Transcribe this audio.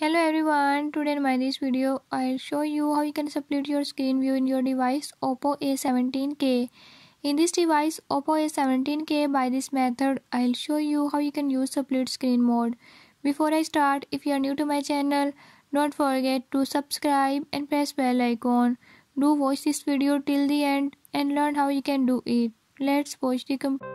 Hello everyone, today in my this video I'll show you how you can split your screen view in your device Oppo A17k. In this device Oppo A17k by this method I'll show you how you can use split screen mode. Before I start, if you are new to my channel, don't forget to subscribe and press bell icon. Do watch this video till the end and learn how you can do it. Let's watch the complete